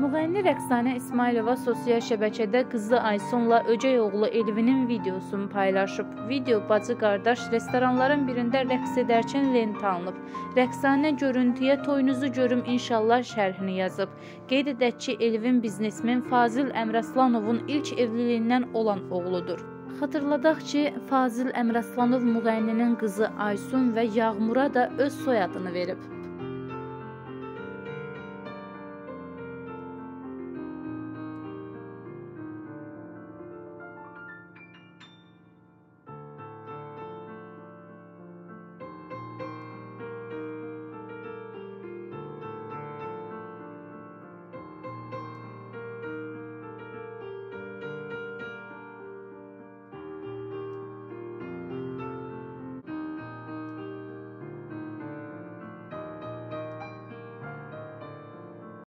Müğənni Rəqsanə İsmailova sosial şəbəkədə qızı Aysunla öcək oğlu Elvinin videosunu paylaşıb. Video bacı qardaş restoranların birində rəqs edərkən lent alınıb. Rəqsanə görüntüyə toyunuzu görüm inşallah şərhini yazıb. Qeyd edək ki, Elvin biznesmen Fazil Əmrəslanovun ilk evliliyindən olan oğludur. Xatırladaq ki, Fazil Əmraslanov müğənninin qızı Aysun və Yağmura da öz soyadını verib.